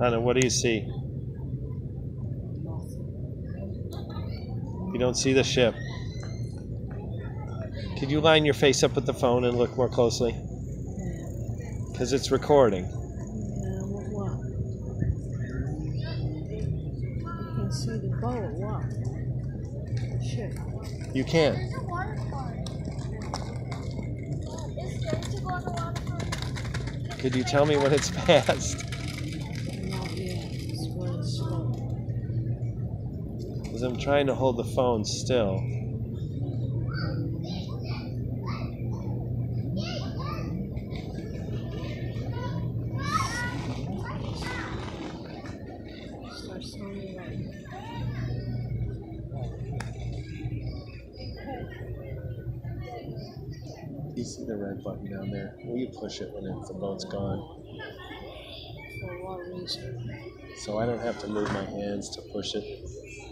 Hannah, what do you see? You don't see the ship. Could you line your face up with the phone and look more closely? Because it's recording. You can. Could you tell me when it's past? Because I'm trying to hold the phone still. Starts sounding like You see the red button down there? Will you push it when the boat's gone? for what reason? So I don't have to move my hands to push it.